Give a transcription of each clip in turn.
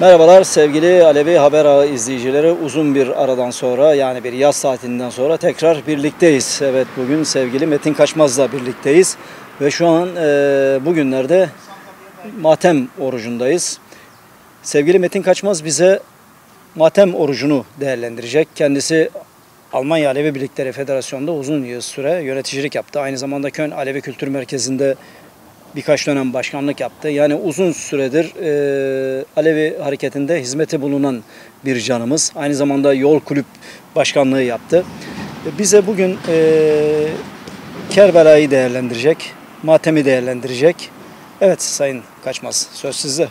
Merhabalar sevgili Alevi Haber Ağı izleyicileri. Uzun bir aradan sonra yani bir yaz saatinden sonra tekrar birlikteyiz. Evet bugün sevgili Metin Kaçmaz'la birlikteyiz. Ve şu an e, bugünlerde matem orucundayız. Sevgili Metin Kaçmaz bize matem orucunu değerlendirecek. Kendisi Almanya Alevi Birlikleri Federasyonu'nda uzun yıl süre yöneticilik yaptı. Aynı zamanda Köln Alevi Kültür Merkezi'nde birkaç dönem başkanlık yaptı. Yani uzun süredir e, Alevi hareketinde hizmeti bulunan bir canımız. Aynı zamanda yol kulüp başkanlığı yaptı. E, bize bugün e, Kerbela'yı değerlendirecek, matemi değerlendirecek. Evet Sayın Kaçmaz, söz sizde.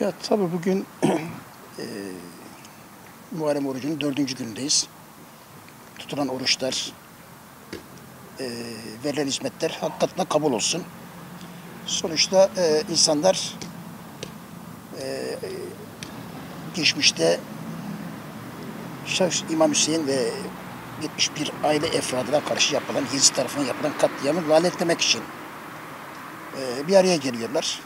Ya tabii bugün e, Muharrem orucunun dördüncü günündeyiz. Tutulan oruçlar, e, verilen hizmetler hakikaten kabul olsun. Sonuçta e, insanlar e, geçmişte Şah İmam Hüseyin ve 71 aile efradına karşı yapılan, Yezid tarafından yapılan katliamı lanetlemek için e, bir araya geliyorlar.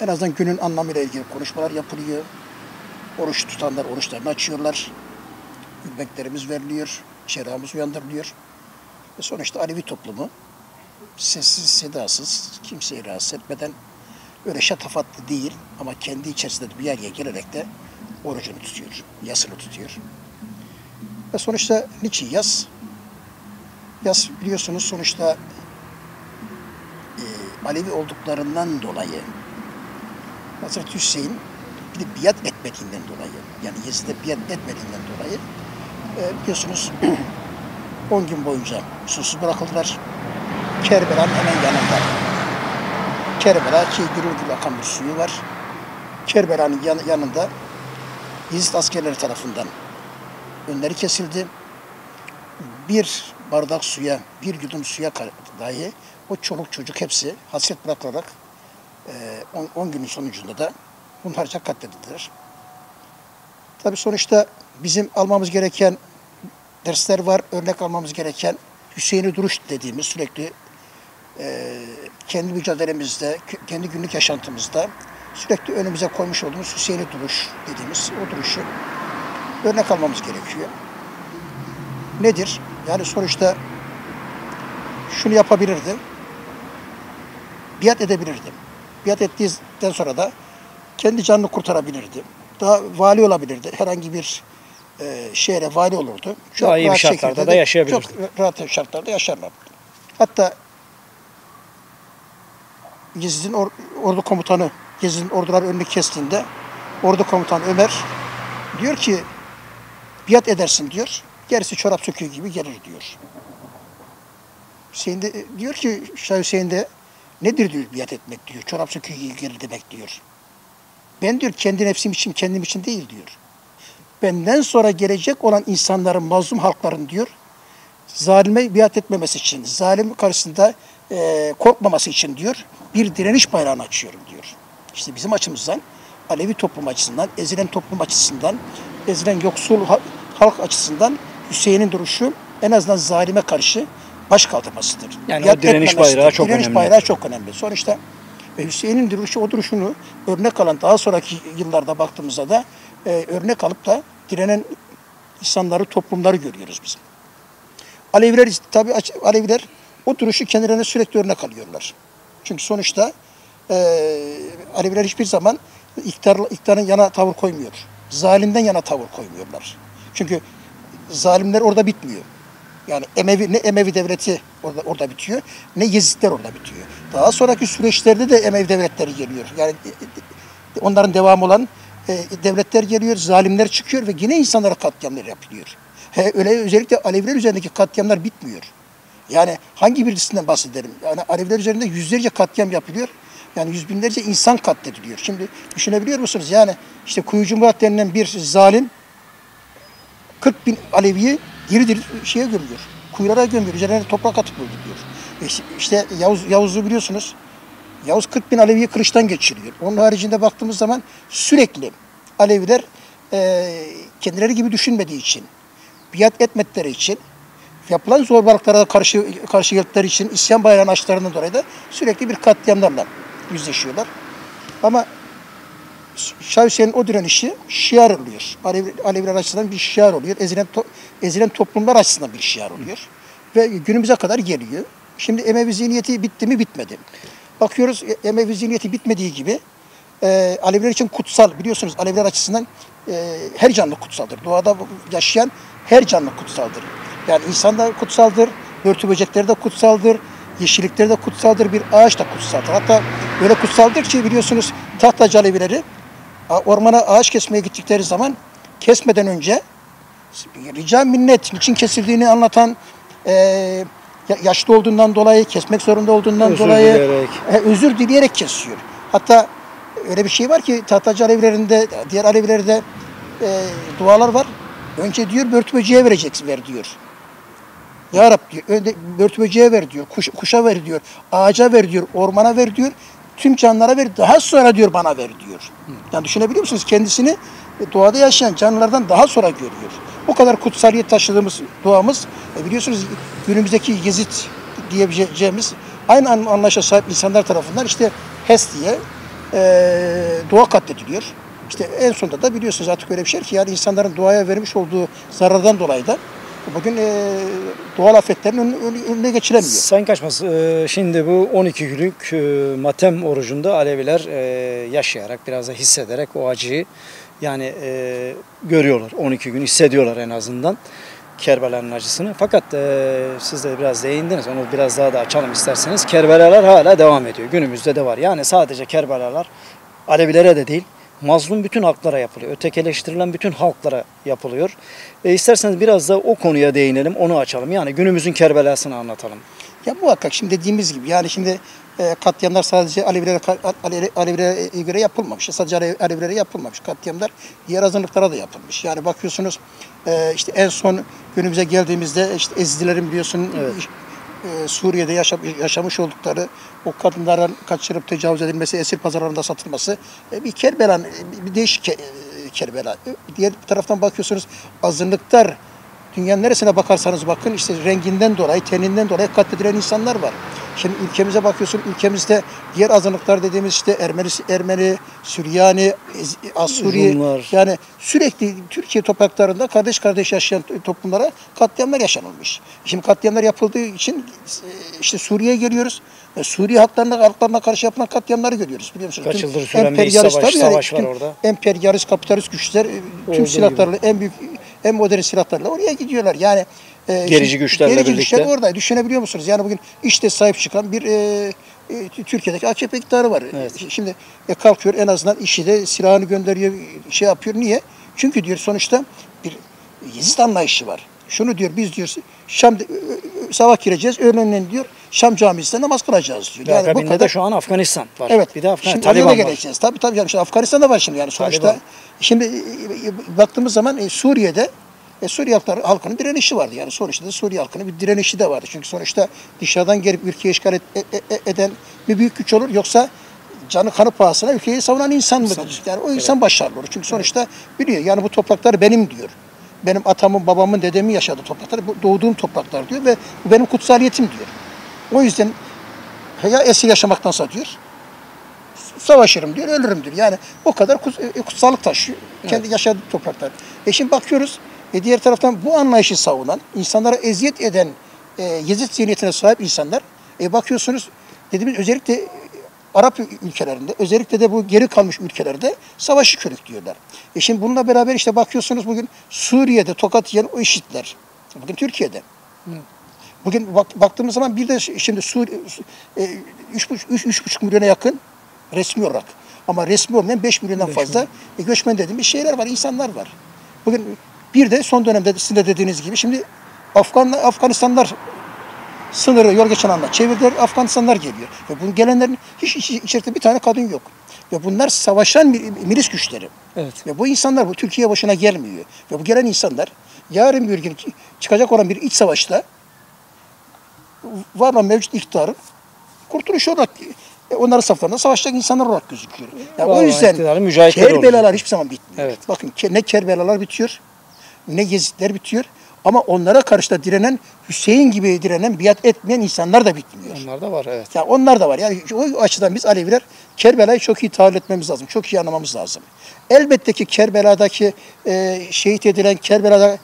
En azından günün anlamıyla ilgili konuşmalar yapılıyor. Oruç tutanlar oruçlarını açıyorlar. Hürmeklerimiz veriliyor. Şerhamız uyandırılıyor. Ve sonuçta Alevi toplumu sessiz sedasız kimseyi rahatsız etmeden öyle şatafatlı değil ama kendi içerisinde bir araya gelerek de orucunu tutuyor. Yasını tutuyor. Ve sonuçta niçin yas? Yas biliyorsunuz sonuçta e, Alevi olduklarından dolayı Hazreti Hüseyin bir de biat etmediğinden dolayı yani Yezid'e biat etmediğinden dolayı e, biliyorsunuz 10 gün boyunca susuz bırakıldılar. Kerbela'nın hemen yanında. Kerbela ki gürül gürül akan bir suyu var. Kerbela'nın yan, yanında Yezid askerleri tarafından önleri kesildi. Bir bardak suya, bir yudum suya dahi o çoluk çocuk hepsi hasret bırakılarak 10 günün sonucunda da bunlarca katledildiler. Tabi sonuçta bizim almamız gereken dersler var, örnek almamız gereken Hüseyin'i duruş dediğimiz sürekli e, kendi mücadelemizde, kendi günlük yaşantımızda sürekli önümüze koymuş olduğumuz Hüseyin'i duruş dediğimiz o duruşu örnek almamız gerekiyor. Nedir? Yani sonuçta şunu yapabilirdi, biat edebilirdi. Biat ettiğinden sonra da kendi canını kurtarabilirdi. Daha vali olabilirdi. Herhangi bir e, şehre vali olurdu. Çok Daha iyi şartlarda da yaşayabilirdi. Çok rahat şartlarda yaşarlardı. Hatta Yezid'in or, ordu komutanı, Yezid'in ordular önünü kestiğinde ordu komutanı Ömer diyor ki biat edersin diyor. Gerisi çorap söküğü gibi gelir diyor. Hüseyin de diyor ki Şah Hüseyin de nedir diyor biat etmek diyor. Çorap söküğü gibi gelir demek diyor. Ben diyor kendi nefsim için kendim için değil diyor. Benden sonra gelecek olan insanların, mazlum halkların diyor zalime biat etmemesi için, zalim karşısında e, korkmaması için diyor bir direniş bayrağını açıyorum diyor. İşte bizim açımızdan, Alevi toplum açısından, ezilen toplum açısından, ezilen yoksul halk açısından Hüseyin'in duruşu en azından zalime karşı baş kaldırmasıdır. Yani Biat o direniş bayrağı çok direniş önemli. bayrağı çok önemli. Sonuçta ve Hüseyin'in duruşu, o duruşunu örnek alan daha sonraki yıllarda baktığımızda da e, örnek alıp da direnen insanları, toplumları görüyoruz biz. Aleviler tabi Aleviler o duruşu kendilerine sürekli örnek alıyorlar. Çünkü sonuçta e, Aleviler hiçbir zaman iktidar, iktidarın yana tavır koymuyor. Zalimden yana tavır koymuyorlar. Çünkü zalimler orada bitmiyor. Yani Emevi, ne Emevi devleti orada, orada bitiyor, ne Yezidler orada bitiyor. Daha sonraki süreçlerde de Emevi devletleri geliyor. Yani e, e, onların devamı olan e, devletler geliyor, zalimler çıkıyor ve yine insanlara katliamlar yapılıyor. He, öyle özellikle Aleviler üzerindeki katliamlar bitmiyor. Yani hangi birisinden bahsedelim? Yani Aleviler üzerinde yüzlerce katliam yapılıyor. Yani yüz binlerce insan katlediliyor. Şimdi düşünebiliyor musunuz? Yani işte Kuyucu Murat denilen bir zalim 40 bin Alevi'yi diri diri şeye gömüyor. Kuyulara gömüyor. Üzerine toprak atıp öldürüyor. E işte Yavuz, Yavuz'u biliyorsunuz. Yavuz 40 bin Alevi'yi kılıçtan geçiriyor. Onun haricinde baktığımız zaman sürekli Aleviler e, kendileri gibi düşünmediği için, biat etmedikleri için, yapılan zorbalıklara karşı karşı geldikleri için isyan bayrağını açtıklarından dolayı da sürekli bir katliamlarla yüzleşiyorlar. Ama Şah o direnişi şiar oluyor. Alevi, Aleviler açısından bir şiar oluyor. Ezilen, to, ezilen toplumlar açısından bir şiar oluyor. Ve günümüze kadar geliyor. Şimdi Emevi zihniyeti bitti mi bitmedi. Bakıyoruz Emevi zihniyeti bitmediği gibi e, Aleviler için kutsal biliyorsunuz Aleviler açısından e, her canlı kutsaldır. Doğada yaşayan her canlı kutsaldır. Yani insan da kutsaldır, börtü böcekleri de kutsaldır, yeşillikleri de kutsaldır, bir ağaç da kutsaldır. Hatta öyle kutsaldır ki biliyorsunuz tahtacı Alevileri ormana ağaç kesmeye gittikleri zaman kesmeden önce rica minnet niçin kesildiğini anlatan e, yaşlı olduğundan dolayı kesmek zorunda olduğundan özür dolayı dileyerek. E, özür dileyerek kesiyor. Hatta öyle bir şey var ki tahtacı Alevilerinde diğer Alevilerde e, dualar var. Önce diyor börtü böceğe vereceksin ver diyor. Ya Rab diyor. Önce börtü böceğe ver diyor. Kuş, kuşa ver diyor. Ağaca ver diyor. Ormana ver diyor. Tüm canlılara ver. Daha sonra diyor bana ver diyor. Yani düşünebiliyor musunuz? Kendisini doğada yaşayan canlılardan daha sonra görüyor. O kadar kutsaliyet taşıdığımız doğamız e, biliyorsunuz günümüzdeki Yezid diyebileceğimiz aynı anlayışa sahip insanlar tarafından işte HES diye e, doğa katlediliyor. İşte en sonunda da biliyorsunuz artık öyle bir şey ki yani insanların doğaya vermiş olduğu zarardan dolayı da bugün e, doğal afetlerin önüne, geçilemiyor. Sayın Kaçmaz, e, şimdi bu 12 günlük e, matem orucunda Aleviler e, yaşayarak, biraz da hissederek o acıyı yani e, görüyorlar. 12 gün hissediyorlar en azından. Kerbela'nın acısını. Fakat e, siz de biraz değindiniz. Onu biraz daha da açalım isterseniz. Kerbelalar hala devam ediyor. Günümüzde de var. Yani sadece Kerbelalar Alevilere de değil, mazlum bütün halklara yapılıyor. Ötekeleştirilen bütün halklara yapılıyor. E, isterseniz biraz da o konuya değinelim, onu açalım. Yani günümüzün Kerbela'sını anlatalım. Ya muhakkak şimdi dediğimiz gibi yani şimdi e, katliamlar sadece Alevilere, Ale, Alevilere göre yapılmamış. Sadece Alevilere yapılmamış. Katliamlar diğer azınlıklara da yapılmış. Yani bakıyorsunuz e, işte en son günümüze geldiğimizde işte Ezidilerin biliyorsun evet. E, Suriye'de yaşa, yaşamış oldukları o kadınların kaçırıp tecavüz edilmesi, esir pazarlarında satılması e, bir Kerbela, bir değişik e, Kerbela. Diğer taraftan bakıyorsunuz azınlıklar Dünyanın neresine bakarsanız bakın işte renginden dolayı, teninden dolayı katledilen insanlar var. Şimdi ülkemize bakıyorsun, ülkemizde diğer azınlıklar dediğimiz işte Ermeni, Ermeni Süryani, Asuri, Rumlar. yani sürekli Türkiye topraklarında kardeş kardeş yaşayan toplumlara katliamlar yaşanılmış. Şimdi katliamlar yapıldığı için e, işte Suriye'ye geliyoruz. E, Suriye halklarına, halklarına karşı yapılan katliamları görüyoruz biliyor musunuz? Kaç yıldır süren bir savaş, savaş var orada. Emperyalist, kapitalist güçler e, tüm silahlarla en büyük en modern silahlarla oraya gidiyorlar. Yani e, gerici güçlerle gerici birlikte. güçler orada. Düşünebiliyor musunuz? Yani bugün işte sahip çıkan bir e, e, Türkiye'deki AKP iktidarı var. Evet. Şimdi e, kalkıyor en azından işi de silahını gönderiyor, şey yapıyor. Niye? Çünkü diyor sonuçta bir Yezid anlayışı var. Şunu diyor biz diyor Şam sabah gireceğiz öğlenden diyor Şam camisinde namaz kılacağız diyor. Yani bu kadar şu an Afganistan var. Evet. Bir de Afganistan şimdi Taliban da geleceğiz. Tabii tabii şimdi Afganistan'da var şimdi yani sonuçta. Taliban. Şimdi baktığımız zaman e, Suriye'de e, Suriye halkının direnişi vardı. Yani sonuçta da Suriye halkının bir direnişi de vardı. Çünkü sonuçta dışarıdan gelip ülkeyi işgal et, e, e, eden bir büyük güç olur. Yoksa canı kanı pahasına ülkeyi savunan insan mıdır? Yani o insan evet. başarılı olur. Çünkü sonuçta biliyor yani bu topraklar benim diyor. Benim atamın, babamın, dedemin yaşadığı topraklar, bu doğduğum topraklar diyor ve bu benim kutsaliyetim diyor. O yüzden ya esir yaşamaktansa diyor, savaşırım diyor, ölürüm diyor. Yani o kadar kutsallık taşıyor. Kendi evet. yaşadığı topraklar. E şimdi bakıyoruz, e diğer taraftan bu anlayışı savunan, insanlara eziyet eden e, Yezid zihniyetine sahip insanlar, e, bakıyorsunuz dediğimiz özellikle Arap ülkelerinde, özellikle de bu geri kalmış ülkelerde savaşı körüklüyorlar. E şimdi bununla beraber işte bakıyorsunuz bugün Suriye'de tokat yiyen o işitler. Bugün Türkiye'de. Bugün bak, baktığımız zaman bir de şimdi Suriye, e, 3,5 milyona yakın resmi olarak. Ama resmi olmayan 5 milyondan fazla e, göçmen dediğimiz şeyler var, insanlar var. Bugün bir de son dönemde sizin de dediğiniz gibi şimdi Afgan, Afganistanlar sınırı yol geçen anda çevirdiler Afganistanlar geliyor. Ve bu gelenlerin hiç içerisinde bir tane kadın yok. Ve bunlar savaşan milis güçleri. Evet. Ve bu insanlar bu Türkiye başına gelmiyor. Ve bu gelen insanlar yarın bir gün çıkacak olan bir iç savaşta var olan mevcut iktidarın kurtuluş olarak e, onların saflarında savaşacak insanlar olarak gözüküyor. Yani o yüzden Kerbelalar hiçbir zaman bitmiyor. Evet. Bakın ne Kerbelalar bitiyor, ne Yezidler bitiyor. Ama onlara karşı da direnen, Hüseyin gibi direnen, biat etmeyen insanlar da bitmiyor. Onlar da var evet. Ya onlar da var. Yani o açıdan biz Aleviler Kerbela'yı çok iyi tahayyül etmemiz lazım. Çok iyi anlamamız lazım. Elbette ki Kerbela'daki e, şehit edilen, Kerbela'da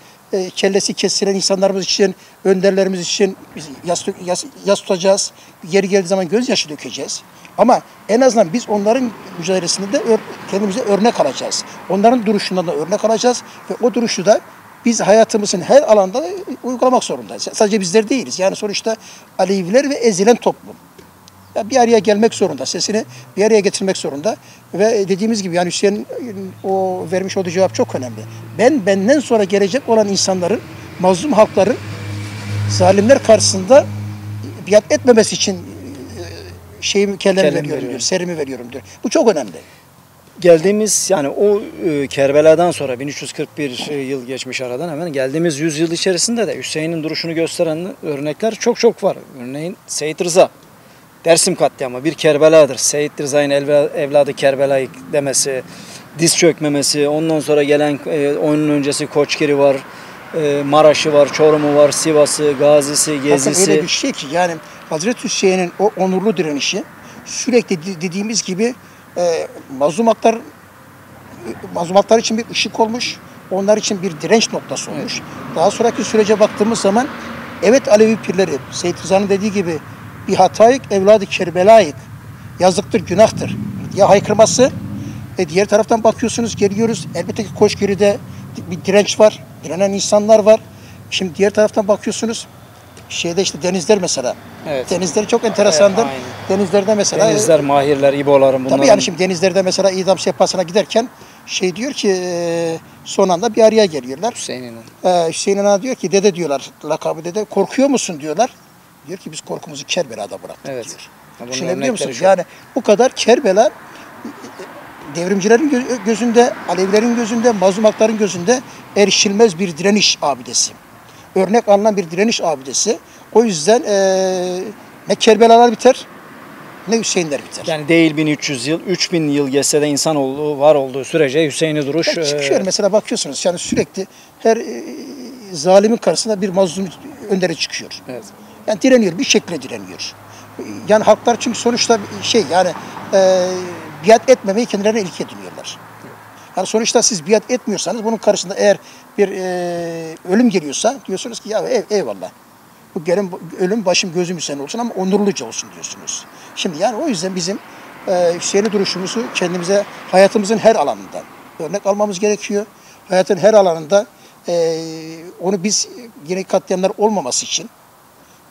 kellesi kesilen insanlarımız için, önderlerimiz için biz yas, yas, yas tutacağız. Yeri geldiği zaman gözyaşı dökeceğiz. Ama en azından biz onların mücadelesinde de kendimize örnek alacağız. Onların duruşundan da örnek alacağız ve o duruşu da biz hayatımızın her alanda uygulamak zorundayız. Sadece bizler değiliz. Yani sonuçta Aleviler ve ezilen toplum. Ya bir araya gelmek zorunda, sesini bir araya getirmek zorunda. Ve dediğimiz gibi yani Hüseyin o vermiş olduğu cevap çok önemli. Ben benden sonra gelecek olan insanların, mazlum halkların zalimler karşısında biat etmemesi için e, şeyimi kellemi Kellemi veriyorum diyor, serimi veriyorum diyor. Bu çok önemli. Geldiğimiz yani o e, Kerbela'dan sonra 1341 e, yıl geçmiş aradan hemen geldiğimiz 100 yıl içerisinde de Hüseyin'in duruşunu gösteren örnekler çok çok var. Örneğin Seyit Rıza. Dersim katliamı bir Kerbela'dır. Seyit Rıza'nın evla- evladı Kerbela'yı demesi, diz çökmemesi, ondan sonra gelen e, onun öncesi Koçgiri var, e, Maraş'ı var, Çorum'u var, Sivas'ı, Gazi'si, Gezi'si. öyle bir şey ki yani Hazreti Hüseyin'in o onurlu direnişi sürekli de- dediğimiz gibi e, mazlumatlar mazlumatlar için bir ışık olmuş. Onlar için bir direnç noktası olmuş. Daha sonraki sürece baktığımız zaman evet Alevi pirleri Seyyid Rıza'nın dediği gibi bir hatayık evladı Kerbelayık. Yazıktır, günahtır. Ya haykırması e diğer taraftan bakıyorsunuz geliyoruz. Elbette ki Koçgiri'de bir direnç var. Direnen insanlar var. Şimdi diğer taraftan bakıyorsunuz. Şeyde işte denizler mesela. Evet. Denizler çok enteresandır. Evet, Denizlerde mesela Denizler, Mahirler, İbo'ların bunların. Tabii yani şimdi denizlerde mesela idam sehpasına giderken şey diyor ki e, son anda bir araya geliyorlar. Hüseyin'in. Ee, Hüseyin Ana diyor ki dede diyorlar lakabı dede korkuyor musun diyorlar. Diyor ki biz korkumuzu Kerbela'da bıraktık Evet. diyor. Düşünebiliyor musunuz? Yani bu kadar Kerbela e, devrimcilerin gö- gözünde, Alevilerin gözünde, mazlumakların gözünde erişilmez bir direniş abidesi. Örnek alınan bir direniş abidesi. O yüzden eee ne Kerbelalar biter ne Hüseyinler biter. Yani değil 1300 yıl, 3000 yıl geçse de insanoğlu var olduğu sürece Hüseyin'i duruş Ya çıkıyor e, mesela bakıyorsunuz yani sürekli her e, zalimin karşısında bir mazlum öndere çıkıyor. Evet. Yani direniyor, bir şekilde direniyor. Yani halklar çünkü sonuçta şey yani e, biat etmemeyi kendilerine ilke ediniyorlar. Yani sonuçta siz biat etmiyorsanız bunun karşısında eğer bir e, ölüm geliyorsa diyorsunuz ki ya ev, eyvallah. Bu gelin, ölüm başım gözüm Hüseyin olsun ama onurluca olsun diyorsunuz. Şimdi yani o yüzden bizim e, Hüseyin'i duruşumuzu kendimize hayatımızın her alanından örnek almamız gerekiyor. Hayatın her alanında e, onu biz yine katliamlar olmaması için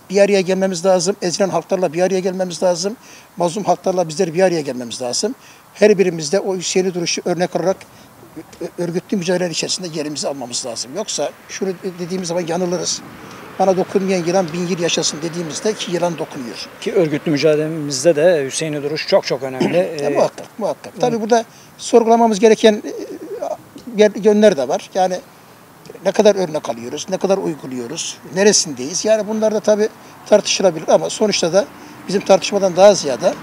bir araya gelmemiz lazım. Ezilen halklarla bir araya gelmemiz lazım. Mazlum halklarla bizler bir araya gelmemiz lazım. Her birimizde o Hüseyin'i duruşu örnek olarak örgütlü mücadele içerisinde yerimizi almamız lazım. Yoksa şunu dediğimiz zaman yanılırız. Bana dokunmayan yılan bin yıl yaşasın dediğimizde ki yılan dokunuyor. ki örgütlü mücadelemizde de Hüseyin'i duruş çok çok önemli. E, E, muhakkak, muhakkak. Tabii burada sorgulamamız gereken e, yönler de var. Yani ne kadar örnek alıyoruz, ne kadar uyguluyoruz, neresindeyiz? Yani bunlar da tabii tartışılabilir ama sonuçta da bizim tartışmadan daha ziyade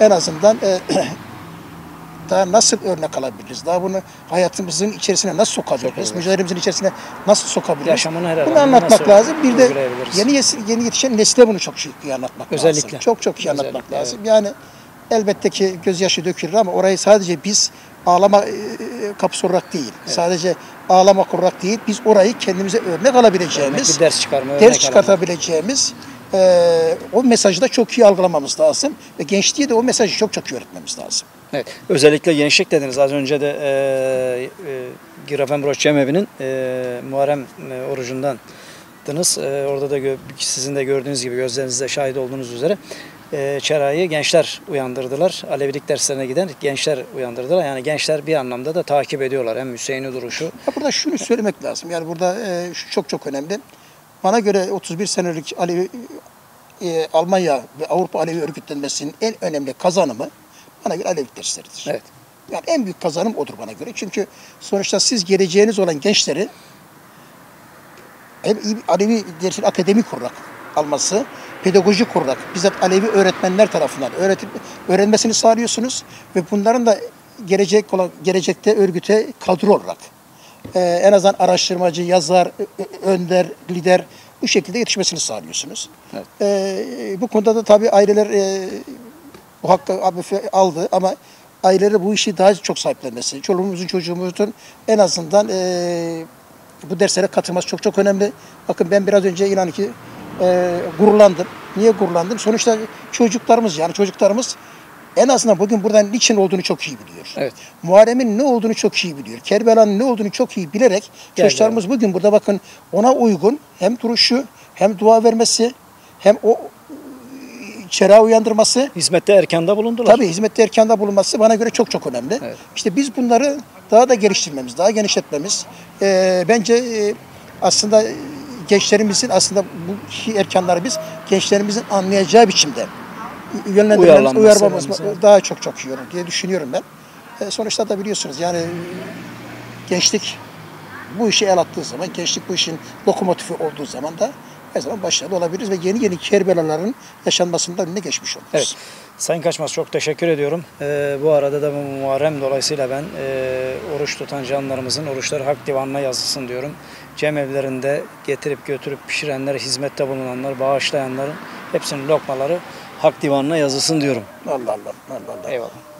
en azından e, daha nasıl örnek alabiliriz? Daha bunu hayatımızın içerisine nasıl sokabiliriz? Mücadelemizin içerisine nasıl sokabiliriz? Yaşamın her Bunu anlatmak lazım. Bir de yeni yeni yetişen nesle bunu çok iyi anlatmak Özellikle. lazım. Çok çok iyi anlatmak Özellikle, lazım. Yani elbette ki gözyaşı dökülür ama orayı sadece biz ağlama e, kapısı olarak değil. Sadece ağlamak olarak değil. Biz orayı kendimize örnek alabileceğimiz, bir ders çıkarma, örnek ders çıkartabileceğimiz e, o mesajı da çok iyi algılamamız lazım. Ve gençliğe de o mesajı çok çok iyi öğretmemiz lazım. Evet. Özellikle gençlik dediniz. Az önce de e, e, Girafenbroç Cemevi'nin e, Muharrem e, orucundandınız. E, orada da sizin de gördüğünüz gibi gözlerinizde şahit olduğunuz üzere e, Çeray'ı gençler uyandırdılar. Alevilik derslerine giden gençler uyandırdılar. Yani gençler bir anlamda da takip ediyorlar. Hem Hüseyin'i duruşu. Ya burada şunu söylemek lazım. Yani burada e, şu çok çok önemli. Bana göre 31 senelik Alevi e, Almanya ve Avrupa Alevi örgütlenmesinin en önemli kazanımı bana göre Alevi dersleridir. Evet. Yani en büyük kazanım odur bana göre. Çünkü sonuçta siz geleceğiniz olan gençleri hem iyi bir Alevi dersini akademik olarak alması, pedagojik olarak bizzat Alevi öğretmenler tarafından öğretip öğrenmesini sağlıyorsunuz ve bunların da gelecek olan gelecekte örgüte kadro olarak e, en azından araştırmacı, yazar, önder, lider bu şekilde yetişmesini sağlıyorsunuz. Evet. E, bu konuda da tabii aileler e, bu hakkı aldı ama aileleri bu işi daha çok sahiplenmesi, çoluğumuzun çocuğumuzun en azından e, bu derslere katılması çok çok önemli. Bakın ben biraz önce inan ki e, gururlandım. Niye gururlandım? Sonuçta çocuklarımız yani çocuklarımız en azından bugün buradan niçin olduğunu çok iyi biliyor. Evet. Muharrem'in ne olduğunu çok iyi biliyor. Kerbela'nın ne olduğunu çok iyi bilerek Gel, çocuklarımız bugün burada bakın ona uygun hem duruşu hem dua vermesi hem o çera uyandırması Hizmette erkanda bulundular. Tabii hizmette erkanda bulunması bana göre çok çok önemli. Evet. İşte biz bunları daha da geliştirmemiz, daha genişletmemiz eee, bence eee, aslında gençlerimizin aslında bu erkanları biz gençlerimizin anlayacağı biçimde yönlendirmemiz, uyarmamız daha çok çok iyi olur diye düşünüyorum ben. E, sonuçta da biliyorsunuz yani gençlik bu işe el attığı zaman, gençlik bu işin lokomotifi olduğu zaman da her zaman başarılı olabiliriz ve yeni yeni kerbelaların yaşanmasının da önüne geçmiş oluruz. Evet. Sayın Kaçmaz çok teşekkür ediyorum. Ee, bu arada da bu Muharrem dolayısıyla ben e, oruç tutan canlarımızın oruçları hak divanına yazılsın diyorum. Cem evlerinde getirip götürüp pişirenler, hizmette bulunanlar, bağışlayanların hepsinin lokmaları hak divanına yazılsın diyorum. Allah Allah, Allah Allah. Eyvallah.